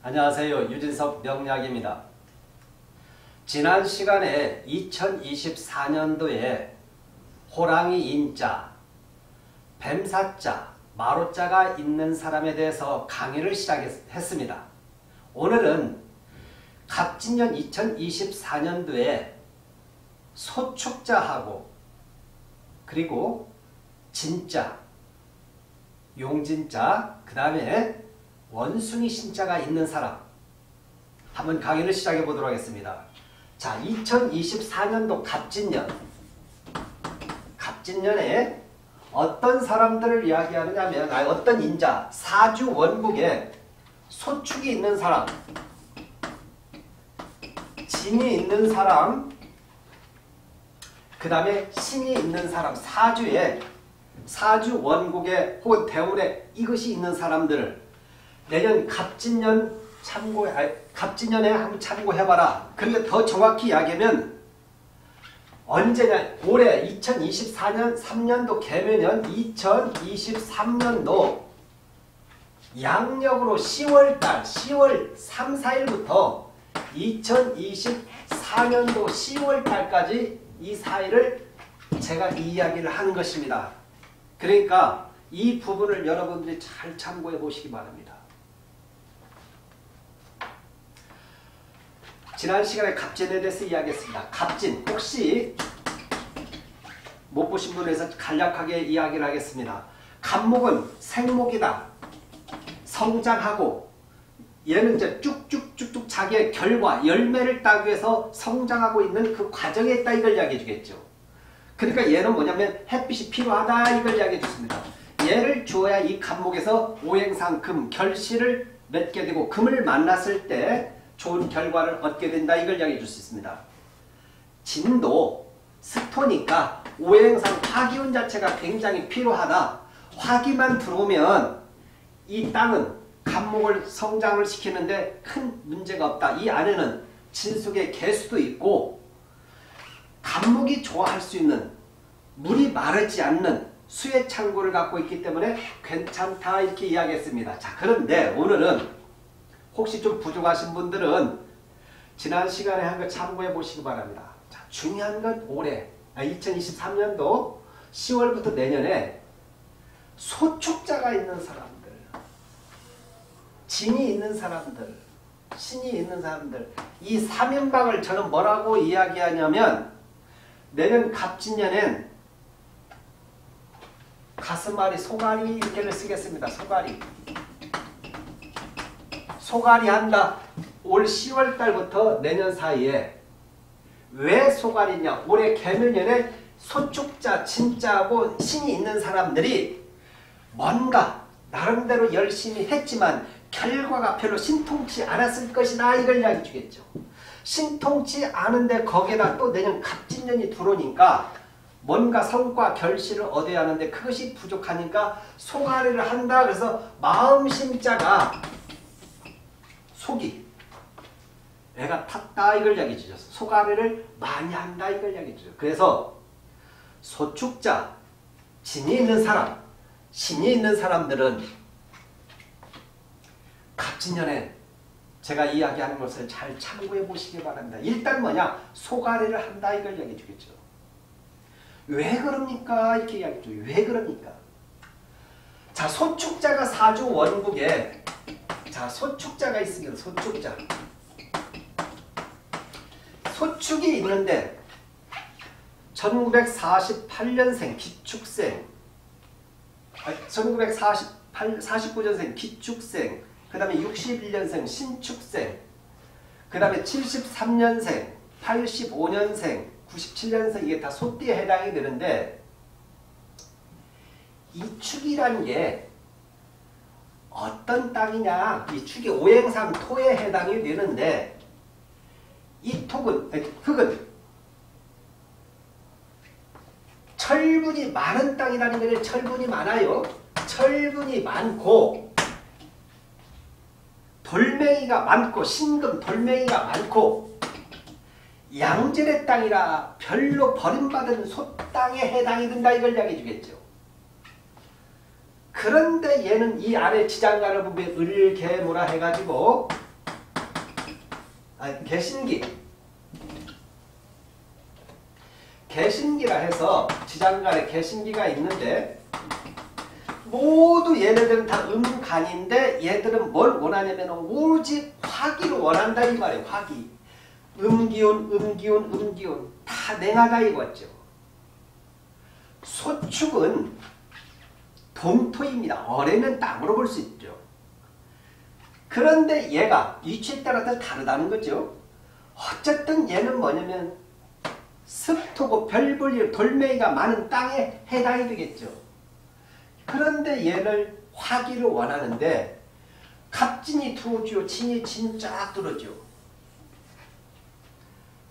안녕하세요. 유진석 명약입니다. 지난 시간에 2024년도에 호랑이 인자, 뱀사자, 마로자가 있는 사람에 대해서 강의를 시작했습니다. 오늘은 갑진년 2024년도에 소축자하고 그리고 진자, 용진자, 그 다음에 원숭이 신자가 있는 사람. 한번 강의를 시작해 보도록 하겠습니다. 자, 2024년도 갑진년. 갑진년에 어떤 사람들을 이야기하느냐면 아니, 어떤 인자, 사주 원국에 소축이 있는 사람 진이 있는 사람 그 다음에 신이 있는 사람 사주에 사주 원국에 혹은 대운에 이것이 있는 사람들을 내년 갑진년 참고 아 갑진년에 한번 참고해봐라. 그런데 더 정확히 이야기하면 언제냐 올해 2024년 3년도 개면년 2023년도 양력으로 10월달 10월 3, 4일부터 2024년도 10월달까지 이 사이를 제가 이야기를 하는 것입니다. 그러니까 이 부분을 여러분들이 잘 참고해 보시기 바랍니다. 지난 시간에 갑진에 대해서 이야기했습니다. 갑진 혹시 못 보신 분에서 간략하게 이야기를 하겠습니다. 갑목은 생목이다. 성장하고 얘는 이제 쭉쭉쭉쭉 자기의 결과 열매를 따기 위해서 성장하고 있는 그 과정에 있다 이걸 이야기해 주겠죠. 그러니까 얘는 뭐냐면 햇빛이 필요하다 이걸 이야기해 줬습니다. 얘를 주어야 이 갑목에서 오행상 금 결실을 맺게 되고 금을 만났을 때 좋은 결과를 얻게 된다 이걸 이야기해 줄 수 있습니다. 진도 스토니까 오행상 화기운 자체가 굉장히 필요하다. 화기만 들어오면 이 땅은 간목을 성장을 시키는데 큰 문제가 없다. 이 안에는 진속의 개수도 있고 간목이 좋아할 수 있는 물이 마르지 않는 수의 창고를 갖고 있기 때문에 괜찮다 이렇게 이야기했습니다. 자 그런데 오늘은 혹시 좀 부족하신 분들은 지난 시간에 한 거 참고해 보시기 바랍니다. 자, 중요한 건 올해 2023년도 아, 10월부터 내년에 소축자가 있는 사람들, 진이 있는 사람들, 신이 있는 사람들 이 3연방을 저는 뭐라고 이야기하냐면 내년 갑진년엔 가슴앓이, 소갈이 이렇게를 쓰겠습니다. 소갈이. 소갈이 한다. 올 10월 달부터 내년 사이에 왜 소갈이냐? 올해 개면년에 소축자, 진짜하고 신이 있는 사람들이 뭔가 나름대로 열심히 했지만 결과가 별로 신통치 않았을 것이다. 이걸 이야기 주겠죠. 신통치 않은데 거기에다 또 내년 갑진년이 들어오니까 뭔가 성과 결실을 얻어야 하는데 그것이 부족하니까 소가리를 한다. 그래서 마음심자가 속이 애가 탔다 이걸 이야기해 주셨어. 소가리를 많이 한다 이걸 이야기해 주죠. 그래서 소축자, 진이 있는 사람, 신이 있는 사람들은 갑진년에 제가 이야기하는 것을 잘 참고해 보시기 바랍니다. 일단 뭐냐? 소가리를 한다 이걸 이야기해 주겠죠. 왜 그럽니까? 이렇게 이야기해 줘요. 왜 그럽니까? 자, 소축자가 사주 원국에 자, 소축자가 있습니다. 소축자. 소축이 있는데 1948년생 기축생 1948, 49년생 기축생 그 다음에 61년생 신축생 그 다음에 73년생 85년생 97년생 이게 다 소띠에 해당이 되는데 이 축이라는 게 어떤 땅이냐 이 축이 오행상 토에 해당이 되는데 이 톡은 흙은 철분이 많은 땅이라는 거예요. 철분이 많아요. 철분이 많고 돌멩이가 많고 신금 돌멩이가 많고 양질의 땅이라 별로 버림받은 소땅에 해당이 된다 이걸 이야기해 주겠죠. 그런데 얘는 이 아래 지장간을 보면 을개모라 해가지고 아, 개신기. 개신기라 해서 지장간에 개신기가 있는데 모두 얘네들은 다 음간인데 얘들은 뭘 원하냐면 오직 화기를 원한다 이 말이에요. 화기. 음기운, 음기운, 음기운 다 냉하다 이거죠. 소축은 동토입니다. 어뢰는 땅으로 볼 수 있죠. 그런데 얘가 위치에 따라서 다르다는 거죠. 어쨌든 얘는 뭐냐면 습토고 별볼일 돌멩이가 많은 땅에 해당이 되겠죠. 그런데 얘를 화기를 원하는데 갑진이 들어오죠. 진이 진쫙 들어오죠.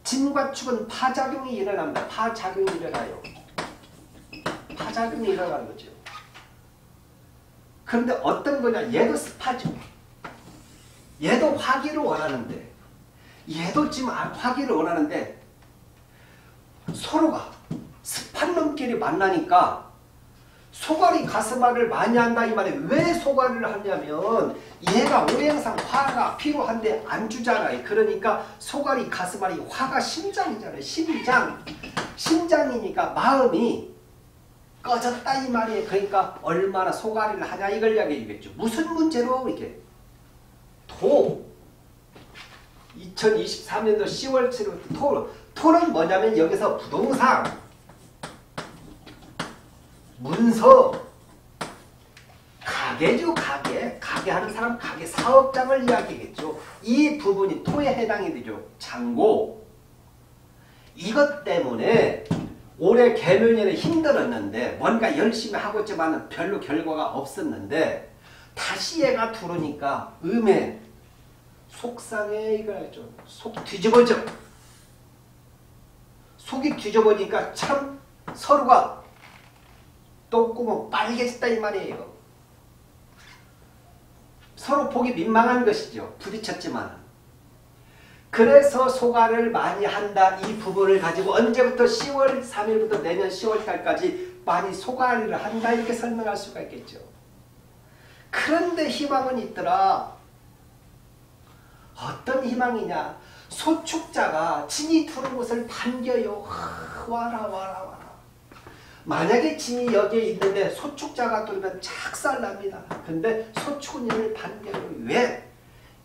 진과 축은 파작용이 일어납니다. 파작용이 일어나요. 파작용이 일어나는 거죠. 그런데 어떤 거냐? 얘도 습하죠. 얘도 화기를 원하는데 얘도 지금 화기를 원하는데 서로가 습한 놈끼리 만나니까 소갈이 가스말을 많이 한다 이 말에 왜 소갈을 하냐면 얘가 오행상 화가 필요한데 안 주잖아요. 그러니까 소갈이 가스말이 화가 심장이잖아요. 심장. 심장이니까 마음이 꺼졌다 이 말이에요. 그러니까 얼마나 소갈이를 하냐 이걸 이야기해 주겠죠. 무슨 문제로 이렇게? 도 2023년도 10월 7일부터 토, 토는 뭐냐면 여기서 부동산. 문서. 가게죠 가게. 가게 하는 사람 가게 사업장을 이야기겠죠. 이 부분이 토에 해당이 되죠. 장고. 이것 때문에 올해 개묘년에 힘들었는데 뭔가 열심히 하고 있지만 별로 결과가 없었는데 다시 얘가 들어오니까 음에 속상해 이거죠 속 뒤집어져 속이 뒤집어지니까 참 서로가 똥구멍 빨개졌다 이 말이에요. 서로 보기 민망한 것이죠. 부딪혔지만. 그래서 소가를 많이 한다. 이 부분을 가지고 언제부터 10월 3일부터 내년 10월 달까지 많이 소가를 한다. 이렇게 설명할 수가 있겠죠. 그런데 희망은 있더라. 어떤 희망이냐. 소축자가 진이 두는 곳을 반겨요. 와라 와라 와라. 만약에 진이 여기에 있는데 소축자가 돌면 착살납니다. 근데 소축은 얘를 반겨요. 왜?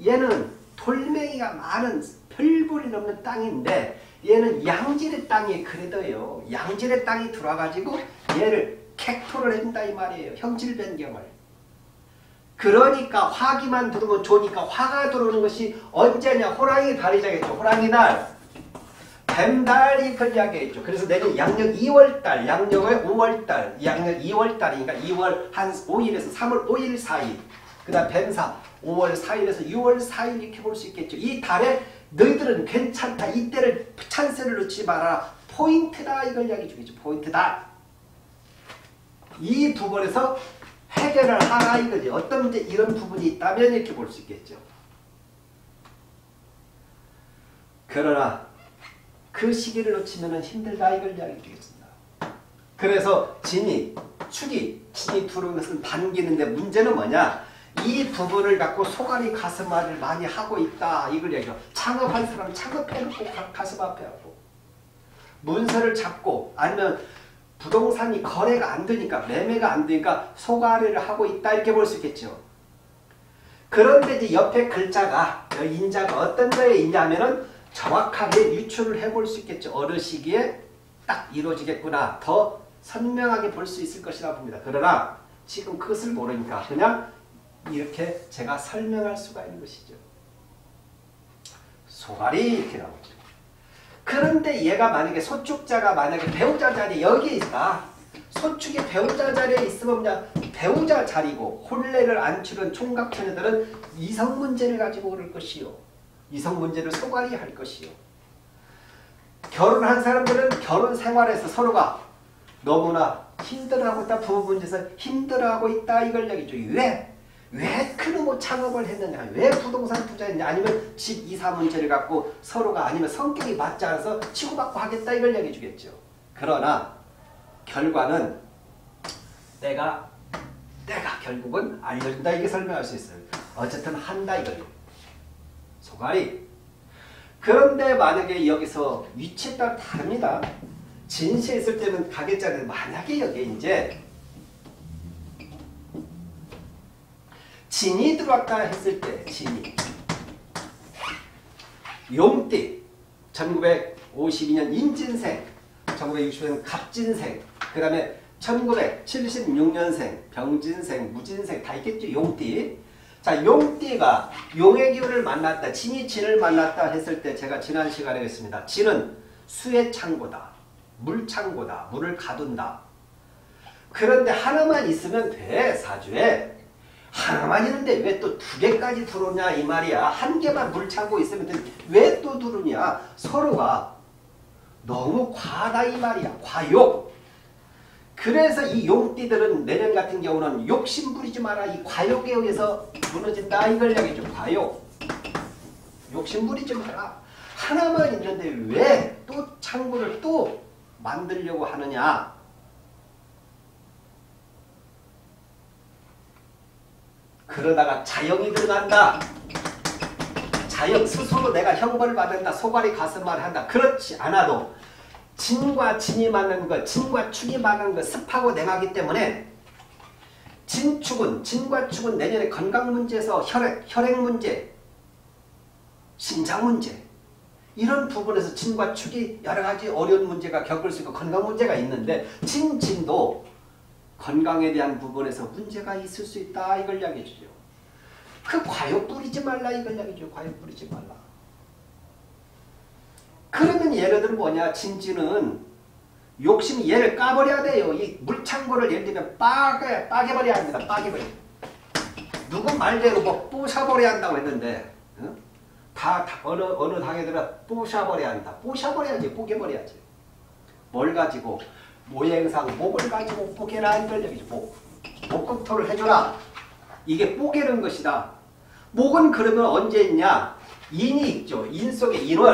얘는 돌멩이가 많은 별볼이 없는 땅인데 얘는 양질의 땅이 그래도요. 양질의 땅이 들어와가지고 얘를 객토를 해준다 이 말이에요. 형질 변경을. 그러니까 화기만 들어오면 좋으니까 화가 들어오는 것이 언제냐 호랑이 달이자겠죠. 호랑이 날. 뱀달이 그 이야기했죠. 그래서 내년 양력 2월달, 양력의 5월달, 양력 2월달이니까 2월 한 5일에서 3월 5일 사이. 그 다음 뱀사 5월 4일에서 6월 4일 이렇게 볼 수 있겠죠. 이 달에 너희들은 괜찮다. 이때를 찬스를 놓지 마라. 포인트다. 이걸 이야기해 주겠죠. 포인트다. 이 부분에서 해결을 하라 이거지. 어떤 문제 이런 부분이 있다면 이렇게 볼 수 있겠죠. 그러나 그 시기를 놓치면 힘들다 이걸 이야기해 주겠습니다. 그래서 진이, 축이, 진이 들어오는 것은 반기는데 문제는 뭐냐? 이 부분을 갖고 소갈이 가슴앓이를 많이 하고 있다. 이걸 얘기해요. 창업한 사람 창업해놓고 가슴 앞에 하고 문서를 잡고 아니면 부동산이 거래가 안 되니까 매매가 안 되니까 소가리를 하고 있다 이렇게 볼 수 있겠죠. 그런데 이제 옆에 글자가 인자가 어떤 거에 있냐면은 정확하게 유추를 해볼 수 있겠죠. 어느 시기에 딱 이루어지겠구나. 더 선명하게 볼 수 있을 것이라 봅니다. 그러나 지금 그것을 모르니까 그냥 이렇게 제가 설명할 수가 있는 것이죠. 소갈이 이렇게 나오죠. 그런데 얘가 만약에 소축자가 만약에 배우자 자리 여기에 있다. 소축이 배우자 자리에 있으면 그냥 배우자 자리고 혼례를 안 치른 총각 처녀들은 이성 문제를 가지고 오를 것이요. 이성 문제를 소관이 할 것이요. 결혼한 사람들은 결혼 생활에서 서로가 너무나 힘들어하고 있다. 부부 문제에서 힘들어하고 있다. 이걸 얘기죠. 왜? 왜 그놈의 창업을 했느냐? 왜 부동산 투자했냐? 아니면 집 이사 문제를 갖고 서로가 아니면 성격이 맞지 않아서 치고받고 하겠다. 이걸 얘기해 주겠죠. 그러나 결과는 내가 내가 결국은 알려준다. 이게 설명할 수 있어요. 어쨌든 한다 이거예요. 소갈이 그런데 만약에 여기서 위치에 따라 다릅니다. 진시에 있을 때는 가계자는 만약에 여기 이제 진이 들어왔다 했을 때 진이. 용띠 1952년 인진생 1960년 갑진생 그 다음에 1976년생 병진생 무진생 다 있겠죠 용띠. 자 용띠가 용의 기운을 만났다 진이 진을 만났다 했을 때 제가 지난 시간에 했습니다. 진은 수의 창고다 물 창고다 물을 가둔다. 그런데 하나만 있으면 돼 사주에 하나만 있는데 왜 또 두 개까지 들어오냐 이 말이야. 한 개만 물 차고 있으면 왜 또 들어오냐. 서로가 너무 과다 이 말이야. 과욕. 그래서 이 용띠들은 내년 같은 경우는 욕심 부리지 마라. 이 과욕에 의해서 무너진다 이걸 이야기죠. 과욕. 욕심 부리지 마라. 하나만 있는데 왜 또 창고를 또 만들려고 하느냐. 그러다가 자영이 들어간다. 자영 스스로 내가 형벌을 받는다. 소갈이 가슴말 한다. 그렇지 않아도 진과 진이 맞는 것, 진과 축이 맞는 것 습하고 냉하기 때문에 진축은 진과 축은 내년에 건강 문제에서 혈액, 혈액 문제, 심장 문제 이런 부분에서 진과 축이 여러 가지 어려운 문제가 겪을 수 있고 건강 문제가 있는데 진진도 건강에 대한 부분에서 문제가 있을 수 있다 이걸 이야기해 주죠. 그 과욕 부리지 말라 이걸 이야기해 줘. 과욕 부리지 말라. 그러면 예를 들어 뭐냐 진지는 욕심이 얘를 까버려야 돼요. 이 물창고를 예를 들면 빠게 빠개버려야 합니다. 빠개버려. 누구 말대로 뭐 부셔버려야 한다고 했는데 어? 다, 다, 어느 어느 당에들은 부셔버려야 한다. 부셔버려야지 뽀개버려야지. 뭘 가지고 모행상 목을 가지고 뽀개라 이걸 얘기죠. 목. 목극토를 해줘라. 이게 뽀개는 것이다. 목은 그러면 언제 있냐? 인이 있죠. 인 속에 인월,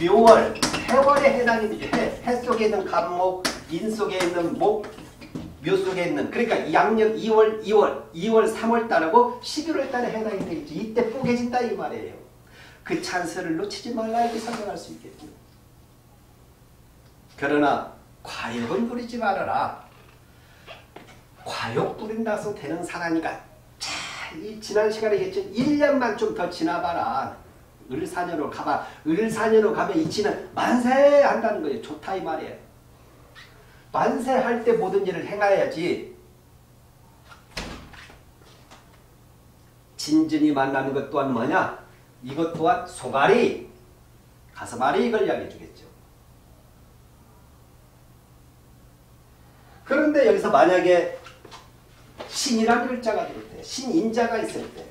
묘월, 해월에 해당이 되죠. 해, 해 속에 있는 간목, 인 속에 있는 목, 묘 속에 있는 그러니까 양력 2월, 2월, 2월, 3월 달하고 11월 달에 해당이 되겠죠. 이때 뽀개진다 이 말이에요. 그 찬스를 놓치지 말라 이렇게 설명할 수 있겠죠. 그러나 과욕은 부리지 말아라. 과욕 부린다서 되는 사람이가 자, 이 지난 시간에 얘기했죠. 1년만 좀 더 지나봐라. 을사년으로 가봐. 을사년으로 가면 이 치는 만세 한다는 거예요. 좋다 이 말이에요. 만세 할 때 모든 일을 행해야지. 진진이 만나는 것 또한 뭐냐? 이것 또한 소가리, 가슴앓이 이걸 이야기해 주겠죠. 그런데 여기서 만약에 신이라는 글자가 들을 때, 신인자가 있을 때,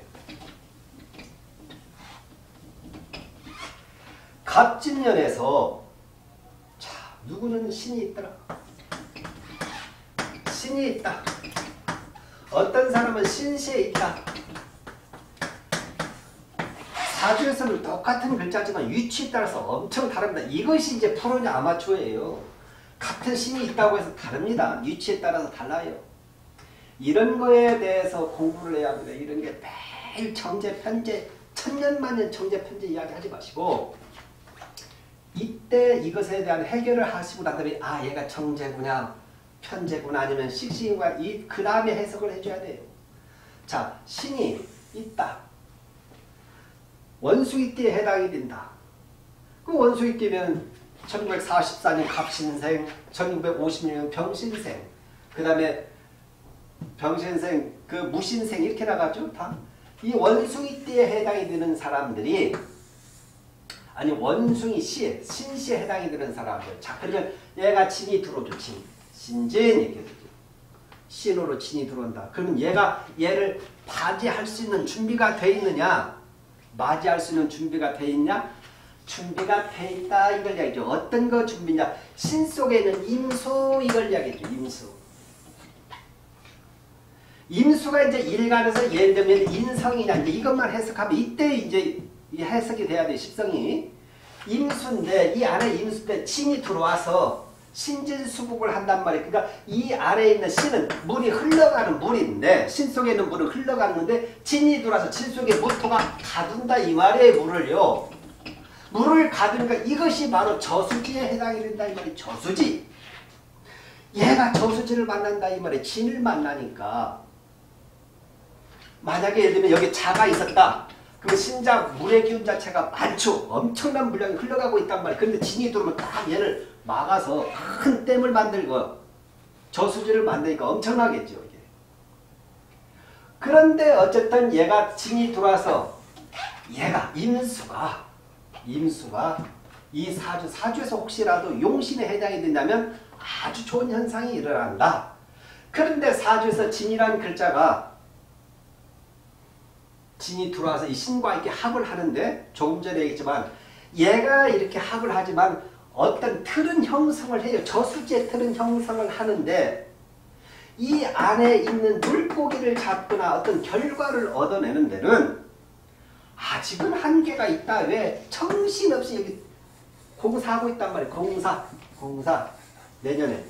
갑진년에서 자 누구는 신이 있더라. 신이 있다. 어떤 사람은 신시에 있다. 사주에서는 똑같은 글자지만 위치에 따라서 엄청 다릅니다. 이것이 이제 프로냐 아마추어예요. 같은 신이 있다고 해서 다릅니다. 위치에 따라서 달라요. 이런 거에 대해서 공부를 해야 합니다. 이런 게 매일 정제, 편제, 천년만년 정제, 편제 이야기 하지 마시고 이때 이것에 대한 해결을 하시고 난 다음에 아 얘가 정제구나 편제구나 아니면 식신과 이 그 다음에 해석을 해줘야 돼요. 자 신이 있다. 원숭이띠에 해당이 된다. 그 원숭이띠면 1944년 갑신생, 1956년 병신생, 그 다음에 병신생, 그 무신생 이렇게 나가죠. 다. 이 원숭이 띠에 해당이 되는 사람들이 아니 원숭이 시에 신시에 해당이 되는 사람들. 자 그러면 얘가 진이 들어오죠. 진. 신진 이렇게 되죠. 신으로 진이 들어온다. 그러면 얘가 얘를 바지할 수 있는 준비가 돼 있느냐? 맞이할 수 있는 준비가 돼 있냐? 준비가 돼 있다 이걸 이야기죠. 어떤 거 준비냐? 신 속에 있는 임수 이걸 이야기죠. 임수. 임수가 이제 일간에서 예를 들면 인성이냐 이제 이것만 해석하면 이때 이제 해석이 돼야 돼 십성이 임수인데 이 안에 임수인데 신이 들어와서 신진수복을 한단 말이에요. 그러니까 이 아래에 있는 신은 물이 흘러가는 물인데 신 속에 있는 물은 흘러가는 건데 진이 들어와서 진 속에 무토가 가둔다 이 말이에요. 물을요. 물을 가두니까 이것이 바로 저수지에 해당이 된다 이 말이 저수지. 얘가 저수지를 만난다 이 말이 진을 만나니까 만약에 예를 들면 여기 자가 있었다. 그럼 신장 물의 기운 자체가 많죠. 엄청난 물량이 흘러가고 있단 말이에요. 그런데 진이 들어오면 딱 얘를 막아서 큰 댐을 만들고 저수지를 만드니까 엄청나겠죠. 이게. 그런데 어쨌든 얘가 진이 들어와서 얘가 임수가 임수가 이 사주 사주에서 혹시라도 용신에 해당이 된다면 아주 좋은 현상이 일어난다. 그런데 사주에서 진이라는 글자가 진이 들어와서 이 신과 이렇게 합을 하는데 조금 전에 얘기했지만 얘가 이렇게 합을 하지만 어떤 틀은 형성을 해요. 저수지의 틀은 형성을 하는데 이 안에 있는 물고기를 잡거나 어떤 결과를 얻어내는 데는 아직은 한계가 있다. 왜? 정신없이 여기 공사하고 있단 말이에요. 공사, 공사. 내년에.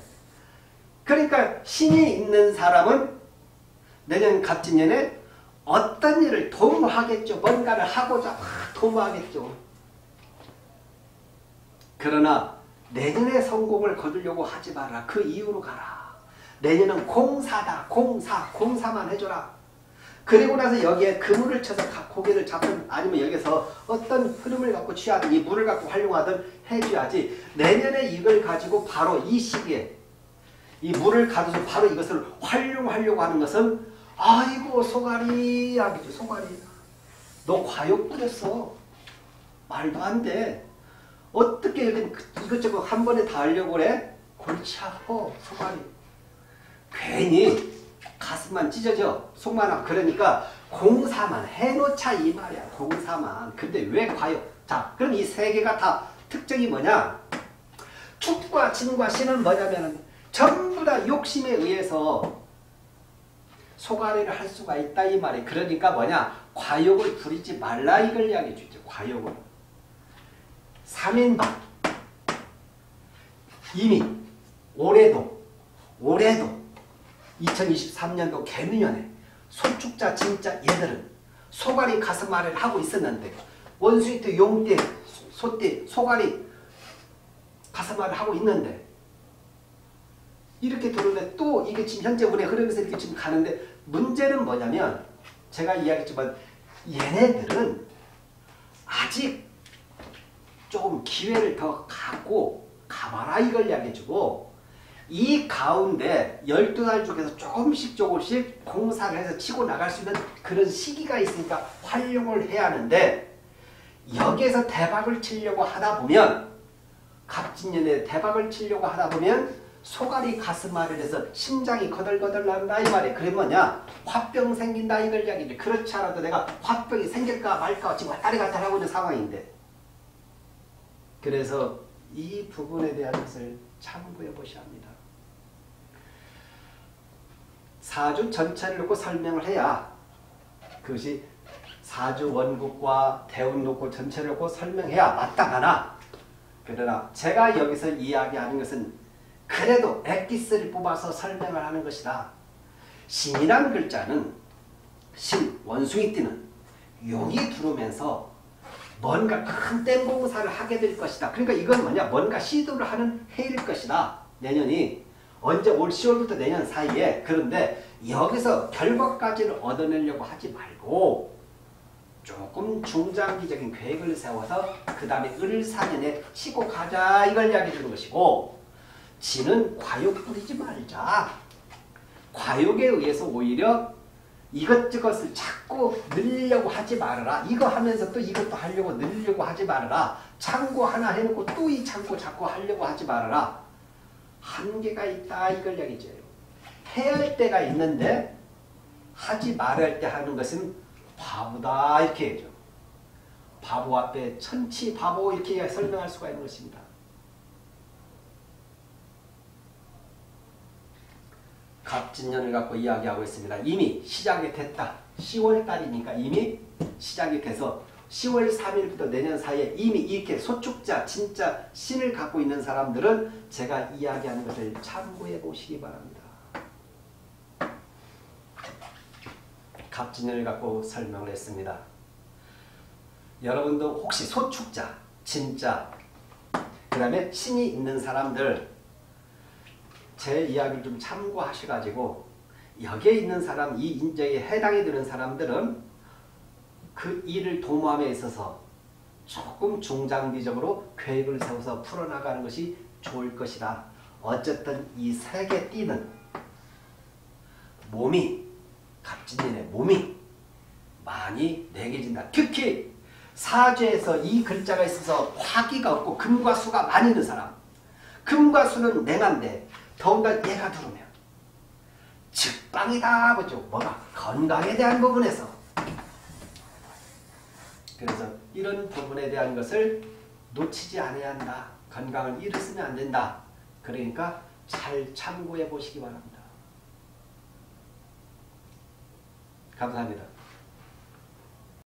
그러니까 신이 있는 사람은 내년 갑진년에 어떤 일을 도모하겠죠. 뭔가를 하고자 막 도모하겠죠. 그러나 내년에 성공을 거두려고 하지 마라. 그 이유로 가라. 내년은 공사다. 공사. 공사만 해줘라. 그리고 나서 여기에 그물을 쳐서 고개를 잡든 아니면 여기서 어떤 흐름을 갖고 취하든 이 물을 갖고 활용하든 해줘야지. 내년에 이걸 가지고 바로 이 시기에 이 물을 가져서 바로 이것을 활용하려고 하는 것은 아이고 소가리 아기죠 소가리 너 과욕 부렸어. 말도 안돼. 어떻게 이것저것 한 번에 다 하려고 그래? 골치 아파 소가리 괜히 가슴만 찢어져. 속만 그러니까 공사만 해놓자 이 말이야 공사만. 근데 왜 과욕 자 그럼 이 세 개가 다 특징이 뭐냐? 축과 진과 신은 뭐냐면 전부 다 욕심에 의해서 소가리를 할 수가 있다 이 말이. 그러니까 뭐냐? 과욕을 부리지 말라 이걸 이야기해 주죠 과욕을. 3인방. 이미 올해도 올해도 2023년도 개미년에 소축자 진짜 얘들은 소가리 가슴앓이를 하고 있었는데 원수이트 용띠 소띠 소가리 가슴앓이를 하고 있는데 이렇게 들어오는데 또 이게 지금 현재 운의 흐름에서 이렇게 지금 가는데 문제는 뭐냐면 제가 이야기했지만 얘네들은 아직 조금 기회를 더 갖고 가봐라 이걸 이야기해주고 이 가운데 12달 중에서 조금씩 조금씩 공사를 해서 치고 나갈 수 있는 그런 시기가 있으니까 활용을 해야 하는데 여기에서 대박을 치려고 하다 보면 갑진년에 대박을 치려고 하다 보면 소갈이 가슴앓이를 해서 심장이 거들거들 난다 이 말이에요. 그래 뭐냐? 화병 생긴다 이걸 이야기지. 그렇지 않아도 내가 화병이 생길까 말까 지금 왔다리 갔다 하고 있는 상황인데 그래서 이 부분에 대한 것을 참고해 보셔야 합니다. 사주 전체를 놓고 설명을 해야 그것이 사주 원국과 대운 놓고 전체를 놓고 설명해야 마땅하나 그러나 제가 여기서 이야기하는 것은 그래도 엑기스를 뽑아서 설명을 하는 것이다. 신이라는 글자는 신, 원숭이 띠는 용이 들어오면서 뭔가 큰 땡공사를 하게 될 것이다. 그러니까 이건 뭐냐? 뭔가 시도를 하는 해일 것이다. 내년이 언제 올 10월부터 내년 사이에 그런데 여기서 결과까지를 얻어내려고 하지 말고 조금 중장기적인 계획을 세워서 그 다음에 을사년에 치고 가자 이걸 이야기 주는 것이고 지는 과욕 부리지 말자. 과욕에 의해서 오히려 이것저것을 자꾸 늘려고 하지 말아라. 이거 하면서 또 이것도 하려고 늘려고 하지 말아라. 창고 하나 해놓고 또 이 창고 자꾸 하려고 하지 말아라. 한계가 있다 이걸 얘기죠. 해야 할 때가 있는데 하지 말아야 때 하는 것은 바보다 이렇게 해죠. 바보 앞에 천치 바보 이렇게 설명할 수가 있는 것입니다. 갑진년을 갖고 이야기하고 있습니다. 이미 시작이 됐다. 10월 달이니까 이미 시작이 돼서 10월 3일부터 내년 사이에 이미 이렇게 소축자 진짜 신을 갖고 있는 사람들은 제가 이야기하는 것을 참고해 보시기 바랍니다. 갑진년을 갖고 설명을 했습니다. 여러분도 혹시 소축자 진짜. 그 다음에 신이 있는 사람들 제 이야기를 좀 참고하셔가지고 여기에 있는 사람 이 인정에 해당이 되는 사람들은 그 일을 도모함에 있어서 조금 중장기적으로 계획을 세워서 풀어나가는 것이 좋을 것이다. 어쨌든 이 색에 띄는 몸이 갑진년의 몸이 많이 내게진다. 특히 사주에서 이 글자가 있어서 화기가 없고 금과 수가 많이 있는 사람 금과 수는 냉한데 더군다나 얘가 들어오면 직방이다 보죠. 뭐가 건강에 대한 부분에서 그래서 이런 부분에 대한 것을 놓치지 않아야 한다. 건강을 잃었으면 안 된다. 그러니까 잘 참고해 보시기 바랍니다. 감사합니다.